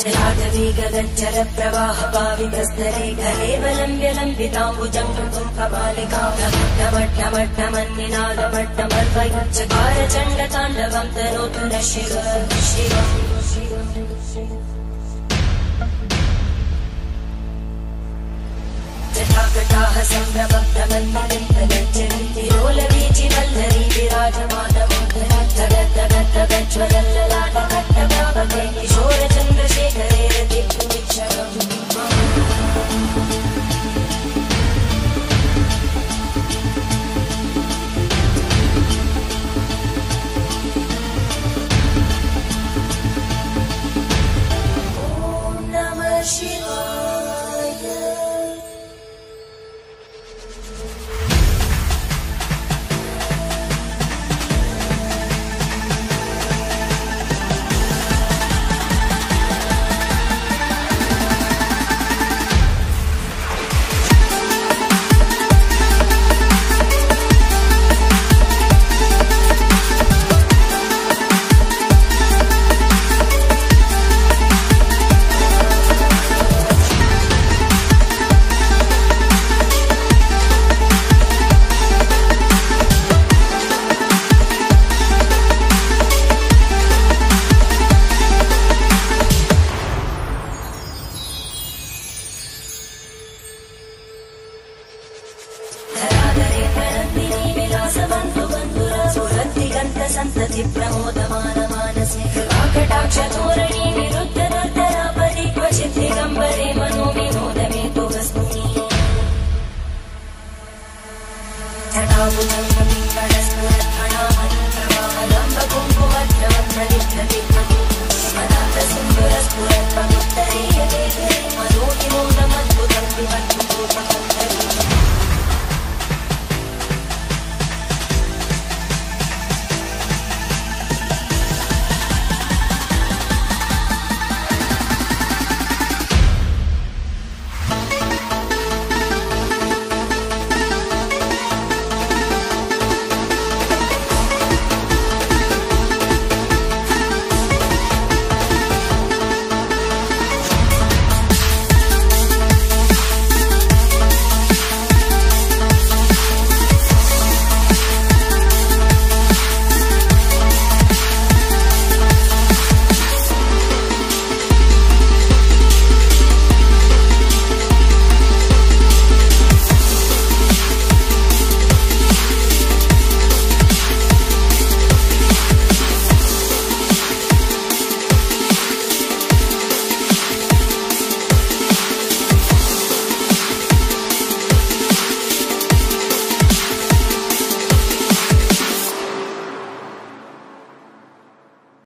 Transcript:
चलाटवेगदज्जर प्रवाहपावितस्तरेखरेवलम्ब्य लम्बिताम्बुजम् कपालिकाभट्टमट्टमन्निनादमट्टमर्वयुच्चकारचण्डताण्डवम् तनोतु न शिव शिव जटाकटाः सम्भ्रमप्रबन्धनन्तनञ्जन्तिरोलवीचिवल्लरी विराजमानमोदनत्तगत्तगत्तगज्ज्वलल्ल प्रमोदमान मानसे कृपाकटाक्ष